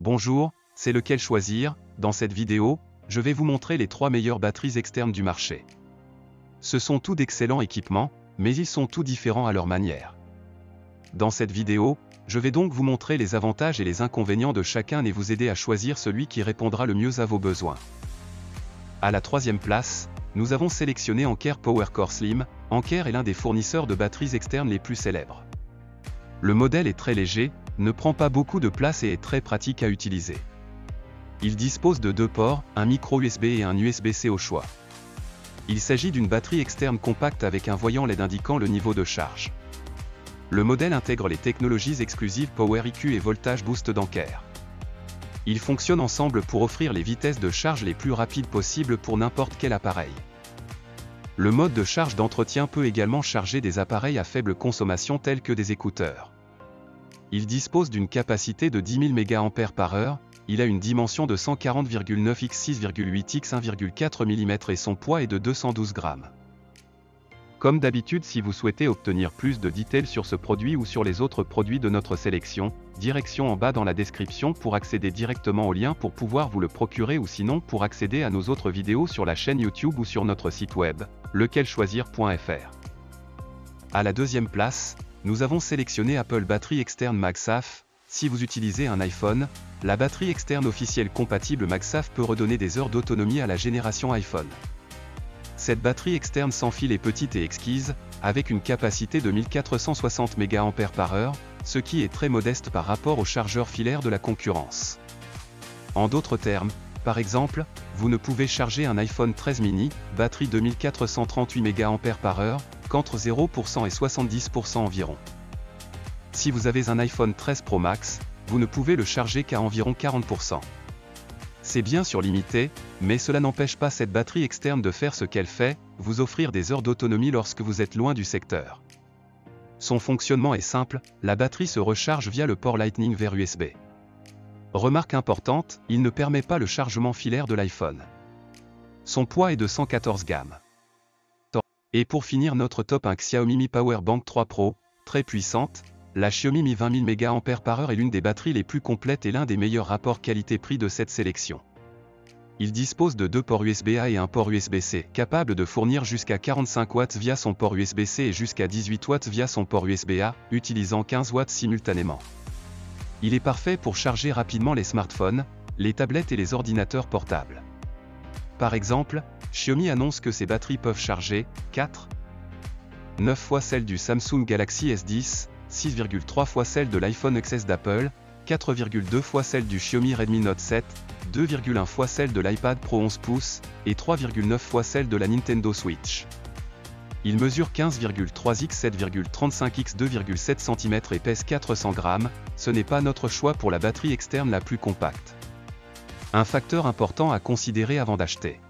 Bonjour, c'est lequel choisir? Dans cette vidéo, je vais vous montrer les trois meilleures batteries externes du marché. Ce sont tous d'excellents équipements, mais ils sont tous différents à leur manière. Dans cette vidéo, je vais donc vous montrer les avantages et les inconvénients de chacun et vous aider à choisir celui qui répondra le mieux à vos besoins. À la troisième place, nous avons sélectionné Anker PowerCore Slim. Anker est l'un des fournisseurs de batteries externes les plus célèbres. Le modèle est très léger, ne prend pas beaucoup de place et est très pratique à utiliser. Il dispose de deux ports, un micro USB et un USB-C au choix. Il s'agit d'une batterie externe compacte avec un voyant LED indiquant le niveau de charge. Le modèle intègre les technologies exclusives Power EQ et Voltage Boost d'Anker. Ils fonctionnent ensemble pour offrir les vitesses de charge les plus rapides possibles pour n'importe quel appareil. Le mode de charge d'entretien peut également charger des appareils à faible consommation tels que des écouteurs. Il dispose d'une capacité de 10 000 mAh, il a une dimension de 140,9 x 6,8 x 1,4 mm et son poids est de 212 grammes. Comme d'habitude si vous souhaitez obtenir plus de détails sur ce produit ou sur les autres produits de notre sélection, direction en bas dans la description pour accéder directement au lien pour pouvoir vous le procurer ou sinon pour accéder à nos autres vidéos sur la chaîne YouTube ou sur notre site web, lequelchoisir.fr. À la deuxième place, nous avons sélectionné Apple Batterie externe MagSafe. Si vous utilisez un iPhone, la batterie externe officielle compatible MagSafe peut redonner des heures d'autonomie à la génération iPhone. Cette batterie externe sans fil est petite et exquise, avec une capacité de 1460 mAh, ce qui est très modeste par rapport aux chargeurs filaires de la concurrence. En d'autres termes, par exemple, vous ne pouvez charger un iPhone 13 mini, batterie de 1438 mAh, qu'entre 0% et 70% environ. Si vous avez un iPhone 13 Pro Max, vous ne pouvez le charger qu'à environ 40%. C'est bien sûr limité, mais cela n'empêche pas cette batterie externe de faire ce qu'elle fait, vous offrir des heures d'autonomie lorsque vous êtes loin du secteur. Son fonctionnement est simple, la batterie se recharge via le port Lightning vers USB. Remarque importante, il ne permet pas le chargement filaire de l'iPhone. Son poids est de 114 grammes. Et pour finir notre top un Xiaomi Mi Power Bank 3 Pro, très puissante, la Xiaomi Mi 20 000 mAh est l'une des batteries les plus complètes et l'un des meilleurs rapports qualité-prix de cette sélection. Il dispose de deux ports USB-A et un port USB-C, capable de fournir jusqu'à 45 watts via son port USB-C et jusqu'à 18 watts via son port USB-A, utilisant 15 watts simultanément. Il est parfait pour charger rapidement les smartphones, les tablettes et les ordinateurs portables. Par exemple, Xiaomi annonce que ses batteries peuvent charger 4 9 fois celles du Samsung Galaxy S10, 6,3 fois celle de l'iPhone XS d'Apple, 4,2 fois celle du Xiaomi Redmi Note 7, 2,1 fois celle de l'iPad Pro 11 pouces, et 3,9 fois celle de la Nintendo Switch. Il mesure 15,3 x 7,35 x 2,7 cm et pèse 400 grammes, ce n'est pas notre choix pour la batterie externe la plus compacte. Un facteur important à considérer avant d'acheter.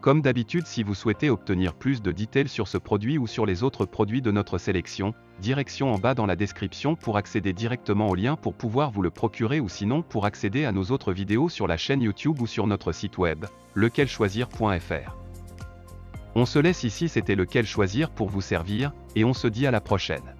Comme d'habitude si vous souhaitez obtenir plus de détails sur ce produit ou sur les autres produits de notre sélection, direction en bas dans la description pour accéder directement au lien pour pouvoir vous le procurer ou sinon pour accéder à nos autres vidéos sur la chaîne YouTube ou sur notre site web, lequelchoisir.fr. On se laisse ici c'était lequel choisir pour vous servir, et on se dit à la prochaine.